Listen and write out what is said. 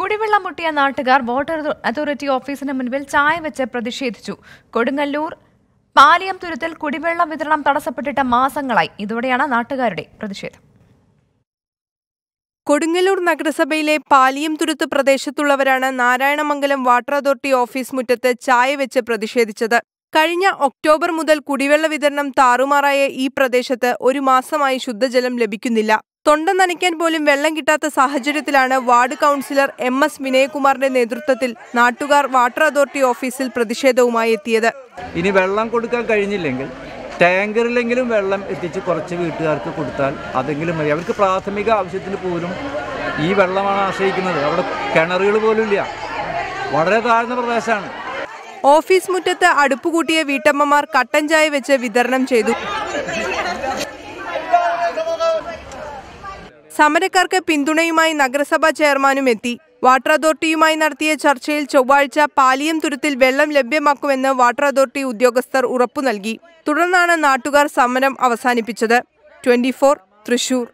കുടിവെള്ളം മുട്ടിയ നാട്ടുകാർ water authority ഓഫീസിന് മുൻപിൽ ചായ വെച്ച് പ്രതിഷേധിച്ചു. കൊടുങ്ങല്ലൂർ പാലിയം തുരുത്തിൽ കുടിവെള്ള വിതരണം തടസ്സപ്പെട്ടിട്ട് മാസങ്ങളായി. ഇതോടെയാണ് നാട്ടുകാരുടെ പ്രതിഷേധം. കൊടുങ്ങല്ലൂർ നഗരസഭയിലെ പാലിയം തുരുത്ത് പ്രദേശത്തുള്ളവരാണ് നാരായണമംഗലം വാട്ടർ അതോറിറ്റി ഓഫീസ് മുറ്റത്ത് ചായ വെച്ച് പ്രതിഷേധിച്ചത്. കഴിഞ്ഞ ഒക്ടോബർ മുതൽ കുടിവെള്ള വിതരണം താറുമാറായ ഈ പ്രദേശത്ത് ഒരു മാസമായി ശുദ്ധജലം ലഭിക്കുന്നില്ല. തൊണ്ട നനയ്ക്കാൻ പോലും വെള്ളം കിട്ടാത്ത സാഹചര്യത്തിലാണ് വാർഡ് കൗൺസിലർ എം എസ് വിനയകുമാറിന്റെ നേതൃത്വത്തിൽ നാട്ടുകാർ വാട്ടർ അതോറിറ്റി ഓഫീസിൽ പ്രതിഷേധവുമായി എത്തിയത്. ഇനി വെള്ളം കൊടുക്കാൻ കഴിഞ്ഞില്ലെങ്കിൽ ടാങ്കറിലെങ്കിലും വെള്ളം എത്തിച്ച് കുറച്ച് വീട്ടുകാർക്ക് കൊടുത്താൽ അതെങ്കിലും മതി. അവർക്ക് പ്രാഥമിക ആവശ്യത്തിന് പോലും ഈ വെള്ളമാണ് ആശ്രയിക്കുന്നത്. അവിടെ കിണറുകൾ പോലും ഇല്ല. വളരെ താഴ്ന്ന പ്രദേശമാണ്. ഓഫീസ് മുറ്റത്ത് അടുപ്പുകൂട്ടിയ വീട്ടമ്മമാർ കട്ടൻ ചായ വെച്ച് വിതരണം ചെയ്തു. സമരക്കാർക്ക് പിന്തുണയുമായി നഗരസഭാ ചെയർമാനും എത്തി. വാട്ടർ അതോറിറ്റിയുമായി നടത്തിയ ചർച്ചയിൽ ചൊവ്വാഴ്ച പാലിയം തുരുത്തിൽ വെള്ളം ലഭ്യമാക്കുമെന്ന് വാട്ടർ അതോറിറ്റി ഉദ്യോഗസ്ഥർ ഉറപ്പു നൽകി. തുടർന്നാണ് നാട്ടുകാർ സമരം അവസാനിപ്പിച്ചത്. ട്വന്റി തൃശൂർ.